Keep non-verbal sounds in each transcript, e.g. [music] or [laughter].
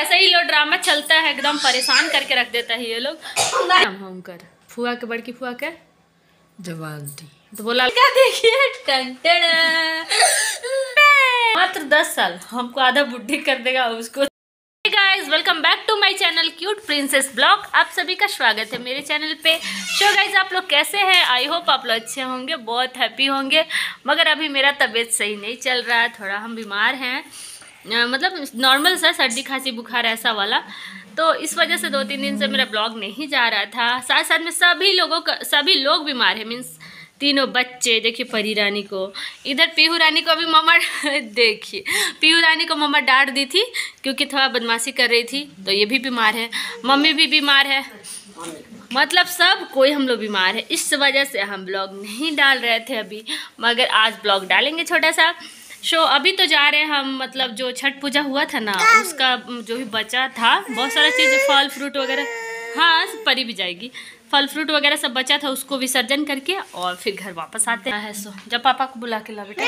ऐसा ही लो ड्रामा चलता है एकदम परेशान करके रख देता है ये लोग। हम कर। फुआ के बड़की फुआ के? जवानती तो बोला क्या देखिए। मात्र दस साल हमको आधा बुढ़ी कर देगा उसको। Guys welcome back to my channel cute princess blog आप सभी का स्वागत है मेरे चैनल पे। शो गाइस आप लोग कैसे हैं? आई होप आप लोग अच्छे होंगे बहुत हैप्पी होंगे। मगर अभी मेरा तबीयत सही नहीं चल रहा है थोड़ा हम बीमार हैं। मतलब नॉर्मल सा सर्दी खांसी बुखार ऐसा वाला। तो इस वजह से दो तीन दिन से मेरा ब्लॉग नहीं जा रहा था। साथ साथ में सभी लोगों का सभी लोग बीमार है। मीन्स तीनों बच्चे, देखिए परी रानी को। इधर पीहू रानी को अभी मम्मा [laughs] देखिए। पीहू रानी को मम्मा डांट दी थी, क्योंकि थोड़ा बदमाशी कर रही थी तो ये भी बीमार है। मम्मी भी बीमार है। मतलब सब कोई हम लोग बीमार है। इस वजह से हम ब्लॉग नहीं डाल रहे थे अभी। मगर आज ब्लॉग डालेंगे छोटा सा। शो अभी तो जा रहे हैं हम मतलब जो छठ पूजा हुआ था ना उसका जो भी बचा था बहुत सारा चीज़ फल फ्रूट वगैरह। हाँ परी भी जाएगी। फल फ्रूट वगैरह सब बचा था उसको विसर्जन करके और फिर घर वापस आते हैं। सो जब पापा को बुला के ला बेटा।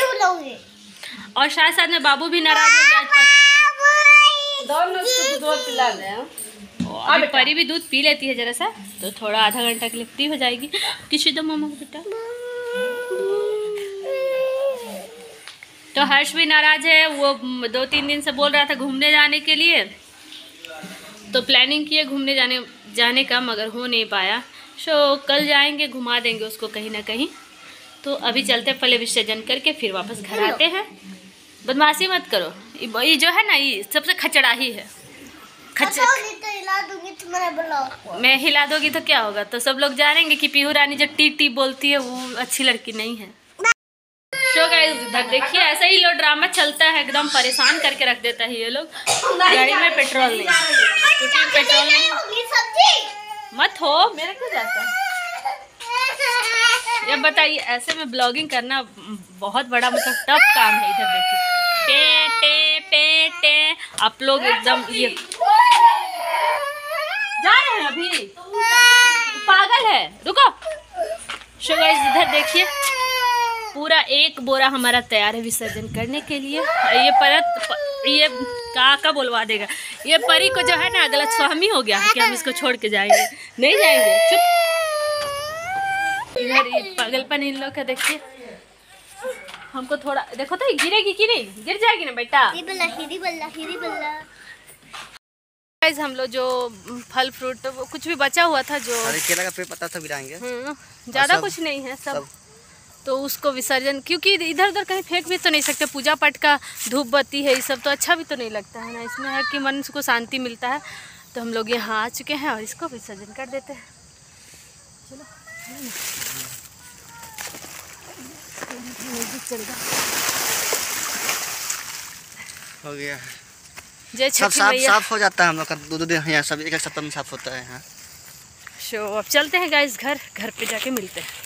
और शायद साथ में बाबू भी नाराज़ हो गया दे अभी परी भी दूध पी लेती है जरा सा तो थोड़ा आधा घंटा के लिए फ्री हो जाएगी। किसी दो मामा को बेटा। तो हर्ष भी नाराज़ है वो दो तीन दिन से बोल रहा था घूमने जाने के लिए। तो प्लानिंग किए घूमने जाने जाने का मगर हो नहीं पाया। सो कल जाएँगे घुमा देंगे उसको कहीं ना कहीं। तो अभी चलते हैं, पहले विसर्जन करके फिर वापस घर आते हैं। बदमाशी मत करो। ये जो है ना ये सबसे खचड़ा ही। है खच तो हिला मैं हिला दोगी तो क्या होगा? तो सब लोग जानेंगे कि पीहू रानी जो टी टी बोलती है वो अच्छी लड़की नहीं है। इधर देखिए, ऐसा ही लो ड्रामा चलता है, एकदम परेशान करके रख देता है ये लोग। गाड़ी में पेट्रोल नहीं। पेट्रोल नहीं। मत हो, मेरे को जाता है। बताइए, ऐसे में ब्लॉगिंग करना बहुत बड़ा मतलब टफ काम है इधर देखिए। टे टे, पे, टे, आप लोग एकदम ये जा रहे हैं अभी। पागल है। रुको। शो इधर देखिए। पूरा एक बोरा हमारा तैयार है विसर्जन करने के लिए। ये परत ये का का बोलवा देगा। ये परी को जो है ना गलत स्वामी हो गया है कि हम इसको छोड़ के जाएँगे। नहीं जाएँगे? चुप। इधर ये पागलपन इन लोग का देखिए। हमको थोड़ा देखो तो गिरेगी कि नहीं? गिर जाएगी ना बेटा? बल्ला हिरी बल्ला हिरी बल्ला। गाइस हम लोग जो फल फ्रूट वो कुछ भी बचा हुआ था जो अरे केला का पेड़ पत्ता सब गिराएँगे। हम्म, ज़्यादा कुछ नहीं है सब सब। तो उसको विसर्जन क्योंकि इधर उधर कहीं फेंक भी तो नहीं सकते। पूजा पाठ का धूप बत्ती है ये सब तो अच्छा भी तो नहीं लगता है ना। इसमें है कि मन को शांति मिलता है। तो हम लोग यहाँ आ चुके हैं और इसको विसर्जन कर देते हैं। चलो। हो गया। जय सब साफ़ साफ़ हो जाता है हम लोग का दो दो दिन यहाँ सब एक एक सप्ताह में साफ़ होता है यहाँ। शो अब चलते हैं गाइस घर। घर पे जाके मिलते हैं।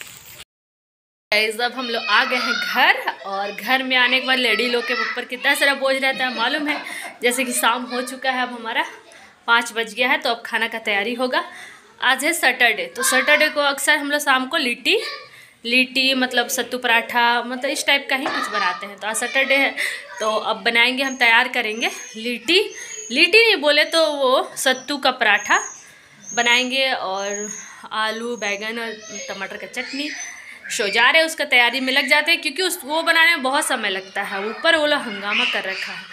गाइस अब हम लोग आ गए हैं घर, और घर में आने के बाद लेडी लोग के ऊपर कितना सारा बोझ रहता है मालूम है? जैसे कि शाम हो चुका है, अब हमारा पाँच बज गया है तो अब खाना का तैयारी होगा। आज है सैटरडे तो सैटरडे को अक्सर हम लोग शाम को लिट्टी लिट्टी मतलब सत्तू पराठा मतलब इस टाइप का ही कुछ बनाते हैं। तो आज सैटरडे है तो अब बनाएँगे, हम तैयार करेंगे लिट्टी। लिट्टी नहीं बोले तो वो सत्तू का पराठा बनाएँगे, और आलू, बैगन और टमाटर का चटनी। शो जा रहे हैं उसका तैयारी में लग जाते हैं क्योंकि उस वो बनाने में बहुत समय लगता है। ऊपर वो लोग हंगामा कर रखा है।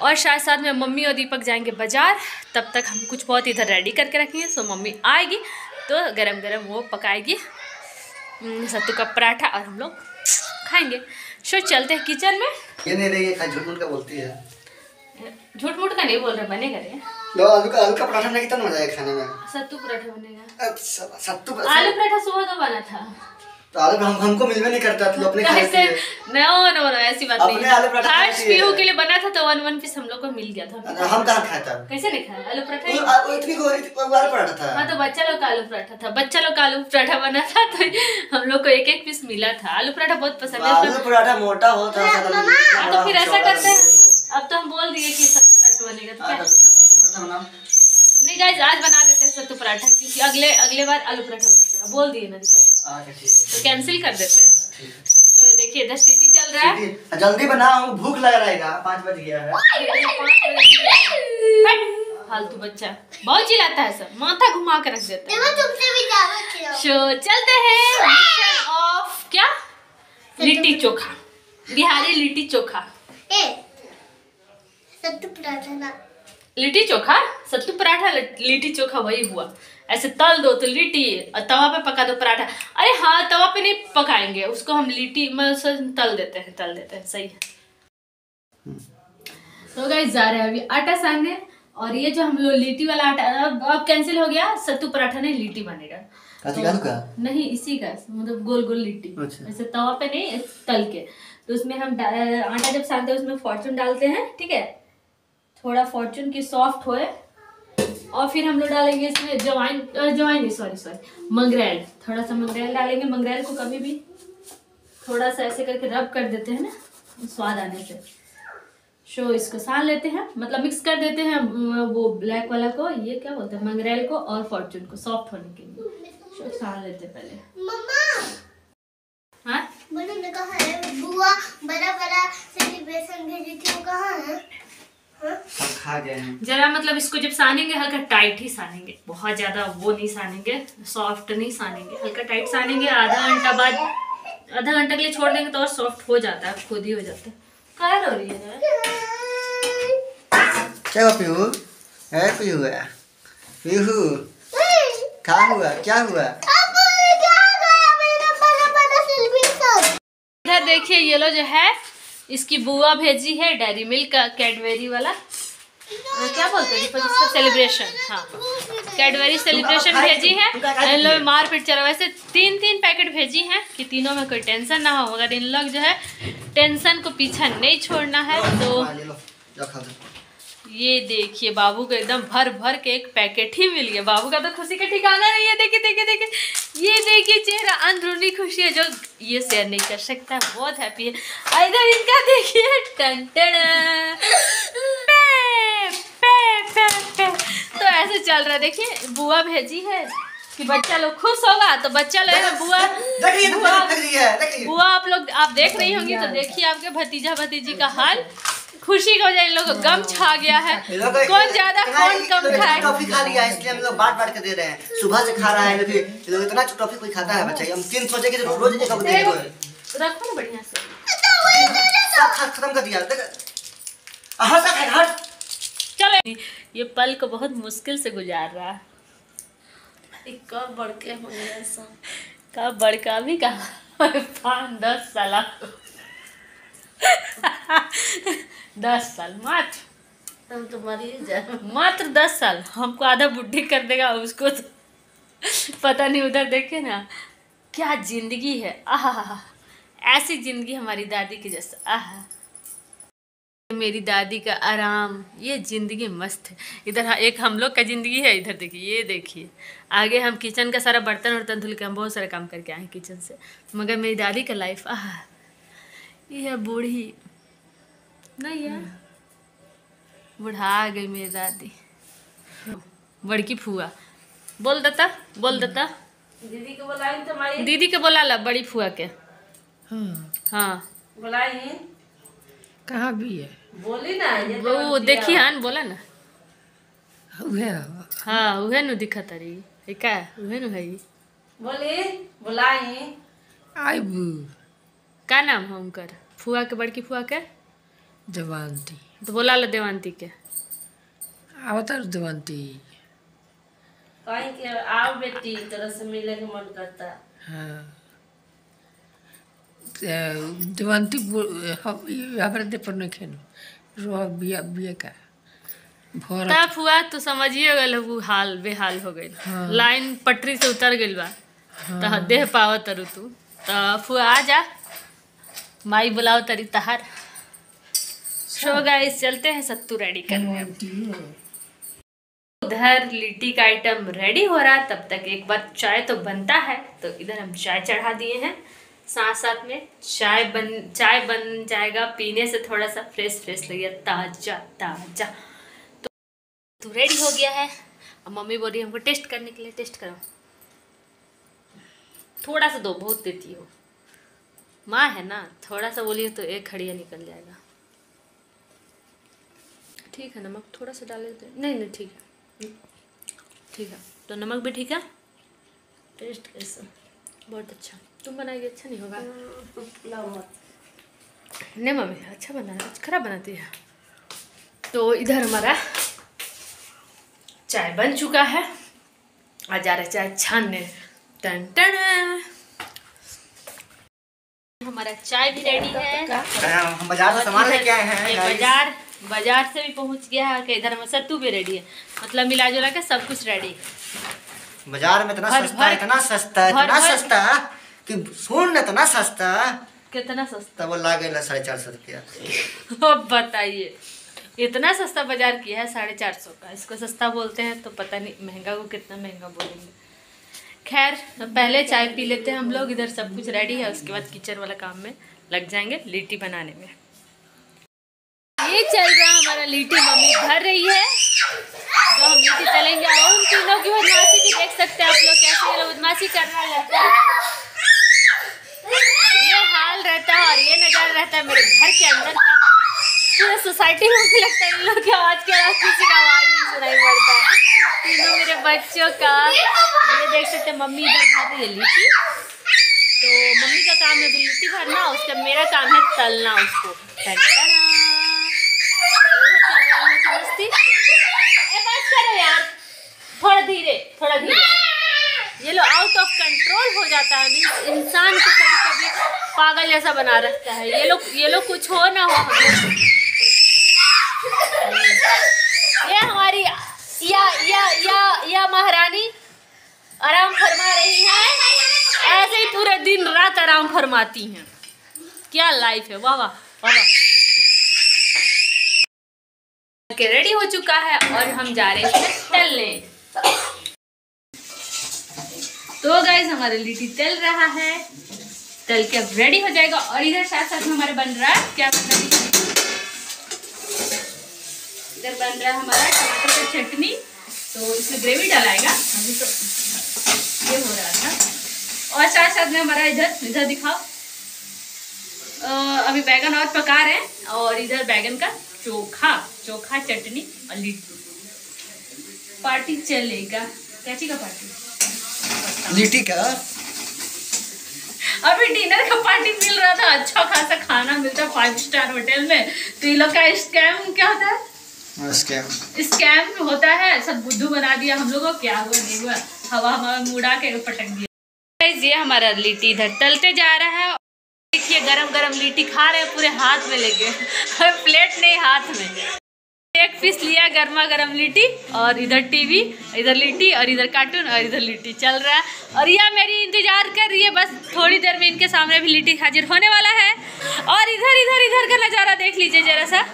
और साथ साथ में मम्मी और दीपक जाएँगे बाज़ार। तब तक हम कुछ बहुत इधर रेडी करके रखेंगे सो मम्मी आएगी तो गरम गरम वो पकाएगी। सत्तू का पराठा और हम लोग खाएँगे। शो चलते हैं किचन में। ये नहीं रही है झूठ मूठ का बोलती है। झूठ मूठ का नहीं बोल रहे बनेगा रे लो आलू का आलू का पराठा नहीं कितना मज़ा है खाने में। सत्तू पराठा बनेगा। अच्छा सत्तू आलू पराठा सुबह तो बना था। तो आलू हम हमको मिलवे नहीं करता तो अपने खाए थे नो नो नो ऐसी बात नहीं। अपने आलू पराठा हर्ष पीहू के लिए। बना था तो वन वन पीस हम लोग को मिल गया था। हम कहाँ खाए था? कैसे नहीं खाया? आलू पराठा वो ही- इतनी आलू था। हाँ तो बच्चा लोग का आलू पराठा था। बच्चा लोग का आलू पराठा बना था तो हम लोग को एक एक पीस मिला था। आलू पराठा बहुत पसंद है। आलू पराठा मोटा हो थोड़ा हाँ तो फिर ऐसा करते हैं। अब तो हम बोल दिए कि सत्तू पराठा बनेगा तो पराठा बनाओ। नहीं गाइस आज बना देते हैं सत्तू पराठा क्योंकि अगले अगले बार आलू पराठा बनेगा। बोल दिए ना अच्छा है तो कैंसिल कर देते हैं। तो ये देखिए इधर सीटी चल रहा है। जल्दी- जल्दी बनाओ भूख लग रहेगा पाँच बज गया है। फालतू बच्चा। बहुत चिल्लाता है सब। माथा घुमा के रख देता है। तुमसे भी ज़्यादा खिलाओ चलते हैं। मिशन ऑफ़ क्या? लिट्टी चोखा। बिहारी लिट्टी चोखा। ए सत्तू पराठा ना। लिट्टी चोखा? सत्तू पराठा लिट्टी चोखा वही हुआ। ऐसे तल दो तो लिट्टी और तवा पे पका दो पराठा। अरे हाँ तवा पे नहीं पकाएँगे उसको हम लिट्टी में उसे तल देते हैं तल देते हैं सही है। तो गाइस जा रहे हैं अभी आटा सानने और ये जो हम लोग लिट्टी वाला आटा अब अब कैंसिल हो गया सत्तू पराठा नहीं लिट्टी बनेगा। का नहीं इसी का मतलब गोल गोल लिट्टी। अच्छा। ऐसे तवा पे नहीं तल के। तो उसमें हम आटा जब सानते हैं उसमें फॉर्चून डालते हैं ठीक है? थोड़ा फॉर्चून की सॉफ्ट होए और फिर हम लोग डालेंगे इसमें जवाइन जवाइन नहीं सॉरी सॉरी मंगरेल। थोड़ा सा मंगरेल डालेंगे मंगरेल को कभी भी थोड़ा सा ऐसे करके रब कर देते हैं ना स्वाद आने से। शो इसको सान लेते हैं मतलब मिक्स कर देते हैं वो ब्लैक वाला को ये क्या बोलते हैं मंगरेल को और फॉर्चून को सॉफ्ट होने के लिए। शो सान लेते पहले। हाँ? बुआ बड़ा बड़ा सेलिब्रेशन भेजी थी वो कहाँ हाँ? सब खा गए हैं। जरा मतलब इसको जब सानेंगे हल्का टाइट ही सानेंगे। बहुत ज़्यादा वो नहीं सानेंगे सॉफ्ट नहीं सानेंगे। हल्का टाइट सानेंगे आधा घंटा बाद आधा घंटा के लिए छोड़ देंगे तो और सॉफ्ट हो जाता है खुद ही हो जाता है। क्या हो रही है क्या हुआ पीहू है पीहू है? पीहू क्या हुआ? क्या हुआ? अब क्या गया? मेरा बड़ा बड़ा सेलिब्रेशन इधर देखिए ये लो जो है इसकी बुआ भेजी है डेरी मिल्क का कैडबेरी वाला क्या बोलते हैं दीपक इसका सेलिब्रेशन हाँ कैडबेरी सेलिब्रेशन भेजी है इन लोग मार पीट चला वैसे तीन तीन पैकेट भेजी हैं कि तीनों में कोई टेंशन ना हो मगर इन लोग जो है टेंशन को पीछा नहीं छोड़ना है तो हाँ, ये देखिए बाबू को एकदम भर भर के एक पैकेट ही मिल गया। बाबू का तो खुशी का ठिकाना नहीं है। देखिए देखिए देखिए। ये देखिए चेहरा अंदरूनी खुशी है जो ये शेयर नहीं कर सकता। बहुत हैप्पी है। इधर इनका देखिए टन टन। पे, पे, पे, पे। तो ऐसे चल रहा है। देखिए बुआ भेजी है कि बच्चा लोग खुश होगा तो बच्चा लोग बुआ बुआ आप लोग आप देख रही होंगी तो देखिए आपके भतीजा भतीजी का हाल। खुशी की वजह इन लोगों को गम छा गया है। एक- कौन ज़्यादा कौन कम खाए? टॉफी खा लिया इसलिए हम लोग बांट बांट के दे रहे हैं। सुबह से खा रहा है लेकिन ये लोग इतना टॉफी कोई खाता है बच्चा हम तीन सोचे कि रोज एक अब दे दो। रखो ना बढ़िया से। सब खत्म कर दिया देख। हट। चलो। ये पल को बहुत मुश्किल से गुजार रहा है। कब बढ़ के हो गया सब कब बड़का भी कहा? [laughs] पाँच दस साल। [laughs] दस साल मात्र। हम तो मर मात्र दस साल। हमको आधा बुढ़ी कर देगा उसको तो पता नहीं उधर देखे ना। क्या ज़िंदगी है? आह ऐसी ज़िंदगी हमारी दादी की जैसा। आह। मेरी दादी का आराम ये ज़िंदगी मस्त है। इधर हाँ, एक हम लोग का ज़िंदगी है इधर देखिए ये देखिए। आगे हम किचन का सारा बर्तन वर्तन धुल के हम बहुत सारे काम करके आए हैं किचन से। मगर मेरी दादी का लाइफ आह। ये है बूढ़ी नहीं है। बुढ़ा गई मेरी दादी। बड़की फुआ। बोल देता बोल देता दीदी को बुलाई तो हमारी दीदी के बोला ला बड़ी फुआ के। हाँ। हाँ। बुलाई कहाँ भी है? बोली ना तो वो देखी हन बोला ना। उहे हाँ। उहे नु दिखत रही है का उहे नु है बोली बुलाई आइबू। का नाम है उनकर? फुआ के बड़की फुआ के? देवांती। तो बोला ला देवांती के। अवतार देवांती। कहीं के आओ बेटी तरह से मिले के मन करता हाँ। देवांती हमारे दे पर नहीं खेनो रो बिया बिया का। भर। ता फुआ तो समझिए गल वो हाल बेहाल हो गई। हाँ। लाइन पटरी से उतर गइल बा। तो देह पावत तरु तू। तो फुआ आ जा। माई बुलाओ तरी तहार। सो गाइस चलते हैं सत्तू रेडी करने। उधर लिट्टी का आइटम रेडी हो रहा है तब तक एक बार चाय तो बनता है। तो इधर हम चाय चढ़ा दिए हैं। साथ साथ में चाय बन चाय बन जाएगा पीने से थोड़ा सा फ्रेश फ्रेश लगेगा ताज़ा ताज़ा। तो, तो रेडी हो गया है। अब मम्मी बोल रही है हमको टेस्ट करने के लिए टेस्ट करो। थोड़ा सा दो बहुत देती हो। माँ है ना थोड़ा सा बोलिए तो एक खड़िया निकल जाएगा। ठीक है नमक थोड़ा सा डाले तो नहीं नहीं ठीक है। ठीक है तो नमक भी ठीक है? टेस्ट कैसा? बहुत अच्छा। तुम बनाएगी अच्छा नहीं होगा? नहीं मम्मी अच्छा बना कुछ खराब बनाती है। तो इधर हमारा चाय बन चुका है। आ जा रहे चाय छानने। टन टन। हमारा चाय भी रेडी है। हम बाज़ार से सामान लेके आए हैं बाज़ार। बाज़ार से भी पहुँच गया है कि इधर हमारा सत्तू भी रेडी है। मतलब मिला जुला के सब कुछ रेडी है। बाज़ार में इतना सस्ता भर- इतना सस्ता भर- इतना भर- सस्ता कि सुन न इतना सस्ता। कितना सस्ता। वो लागे ना साढ़े चार सौ रुपया। [laughs] अब बताइए इतना सस्ता बाज़ार किया है साढ़े चार सौ का? इसको सस्ता बोलते हैं तो पता नहीं महँगा को कितना महँगा बोलेंगे। खैर पहले चाय पी लेते हैं हम लोग इधर सब कुछ रेडी है उसके बाद किचन वाला काम में लग जाएँगे लिट्टी बनाने में। लिट्टी मम्मी भर रही है। जो हम लिट्टी तलेंगे और उन तीनों की बदमाशी भी देख सकते हैं आप लोग कैसे ये लोग बदमाशी कर रहा है। ये हाल रहता है और ये नज़ारा रहता है मेरे घर के अंदर का। पूरे सोसाइटी में भी लगता है इन लोग की आवाज़ के अलावा किसी का आवाज़ नहीं सुनाई पड़ता तीनों मेरे बच्चों का। ये देख सकते हैं मम्मी इधर भर रही है लिट्टी। तो मम्मी का काम है लिट्टी भरना, उसका मेरा काम है तलना उसको। टन टना। तो इधर चल रहा है मेरी मस्ती ए बस करो यार थोड़ा धीरे थोड़ा धीरे। ये लोग आउट ऑफ़ कंट्रोल हो जाता है मीन्स इंसान को कभी कभी पागल जैसा बना रखता है। ये लोग ये लोग कुछ हो ना हो हम। ये हमारी या या या या महारानी आराम फरमा रही है। ऐसे ही पूरे दिन रात आराम फरमाती हैं। क्या लाइफ है? वाह वाह वाह रेडी हो चुका है और हम जा रहे हैं तलने तो गाइज़ हमारा लिट्टी तल रहा है। तल के अब रेडी हो जाएगा और इधर साथ साथ में हमारे बन रहा है। क्या बन रहा है? इधर बन रहा है हमारा टमाटर का चटनी। तो इसमें ग्रेवी डालाएगा। अभी तो ये हो रहा था। और साथ साथ में हमारा इधर इधर दिखाओ। अभी बैगन और पका रहे हैं और इधर बैगन का चोखा चोखा चटनी और लिट्टी। पार्टी चलेगा। कैसी का पार्टी? लिट्टी का? अभी डिनर का पार्टी मिल रहा था अच्छा खासा खाना मिलता है फाइव स्टार होटल में। तो ये लोग का स्कैम क्या होता है? उसके स्कैम होता है सब बुद्धू बना दिया हम लोगों को क्या हुआ नहीं हुआ हवा हवा में उड़ा के पटक दिया। ये हमारा लिट्टी इधर तलते जा रहा है देखिए गरम गरम लिट्टी खा रहे हैं पूरे हाथ में लेके [laughs] प्लेट नहीं हाथ में। एक पीस लिया गर्मा गर्म लिट्टी और इधर टीवी, इधर लिट्टी और इधर कार्टून और इधर लिट्टी चल रहा है। और यह मेरी इंतज़ार कर रही है, बस थोड़ी देर में इनके सामने भी लिट्टी हाजिर होने वाला है। और इधर इधर इधर का नज़ारा देख लीजिए जरा सा।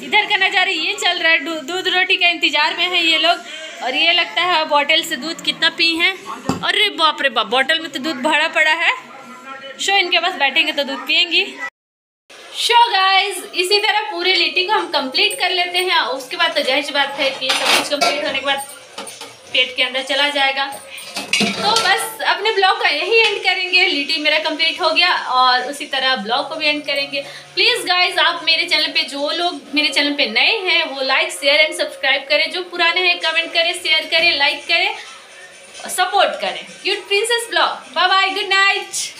इधर का नज़ारा ये चल रहा है दूध रोटी का इंतज़ार में है ये लोग। और ये लगता है बॉटल से दूध कितना पी हैं। अरे बाप रे बाप बॉटल में तो दूध भरा पड़ा है। शो इनके पास बैठेंगे तो दूध पियेंगी। शो गाइस इसी तरह पूरे लिट्टी को हम कंप्लीट कर लेते हैं उसके बाद तो ज़ाहिर बात है कि सब कुछ कंप्लीट होने के बाद पेट के अंदर चला जाएगा। तो बस अपने ब्लॉग का यही एंड करेंगे। लिटी मेरा कंप्लीट हो गया और उसी तरह ब्लॉग को भी एंड करेंगे। प्लीज़ गाइस आप मेरे चैनल पे जो लोग मेरे चैनल पे नए हैं, वो लाइक शेयर एंड सब्सक्राइब करें। जो पुराने हैं कमेंट करें शेयर करें लाइक करें सपोर्ट करें। Cute princess blog bye bye good night